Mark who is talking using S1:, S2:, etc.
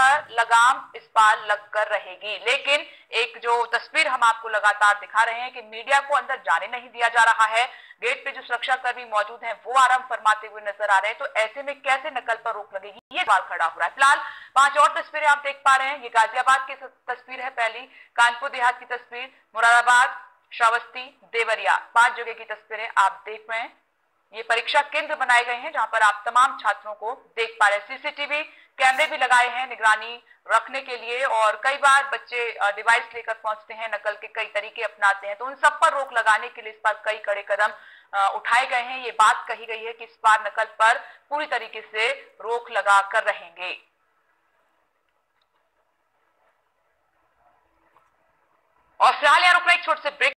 S1: पर लगाम इस बार लगकर रहेगी। लेकिन एक जो तस्वीर हम आपको लगातार दिखा रहे हैं कि मीडिया को अंदर जाने नहीं दिया जा रहा है, गेट पे जो सुरक्षा कर्मी मौजूद हैं, वो आराम फरमाते हुए नज़र आ रहे हैं। तो ऐसे में कैसे नकल पर रोक लगेगी? ये सवाल खड़ा हो रहा है। फ़िलहाल पाँच और तस्वीरें आप देख पा रहे हैं। ये गाजियाबाद की तस्वीर है पहली। कानपुर देहात की तस्वीर। मुरादाबाद, श्रावस्ती, देवरिया। पाँच जगह की तस्वीरें आप देख रहे हैं। ये परीक्षा केंद्र बनाए गए हैं, जहाँ पर आप तमाम छात्रों को देख पा रहे हैं। सीसीटीवी कैमरे भी लगाए हैं निगरानी रखने के लिए और कई बार बच्चे डिवाइस लेकर पहुँचते हैं, नकल के कई तरीके अपनाते हैं। तो उन सब पर रोक लगाने के लिए इस बार कई कड़े कदम उठाए गए हैं। ये बात कही गई है कि इस बार नकल पर पूरी तरीके से रोक लगा कर रहेंगे। फ़िलहाल यार एक छोटे से ब्रेक